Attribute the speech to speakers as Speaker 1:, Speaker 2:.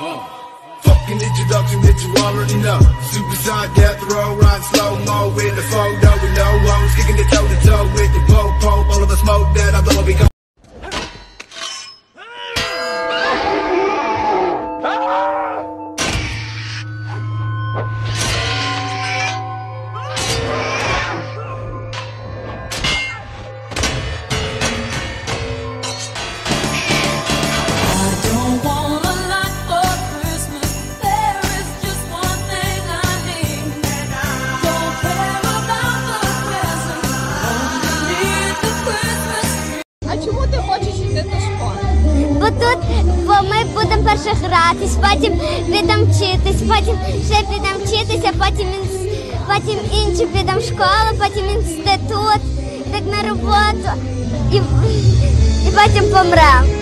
Speaker 1: Oh, fucking introduction that you already know. side death row, run slow mo with the
Speaker 2: four ми будемо перше гратись, потім підемо вчитись, потім ще підемо вчитися, потім, потім інші підемо в школу, потім інститут, так на роботу і, і потім помремо.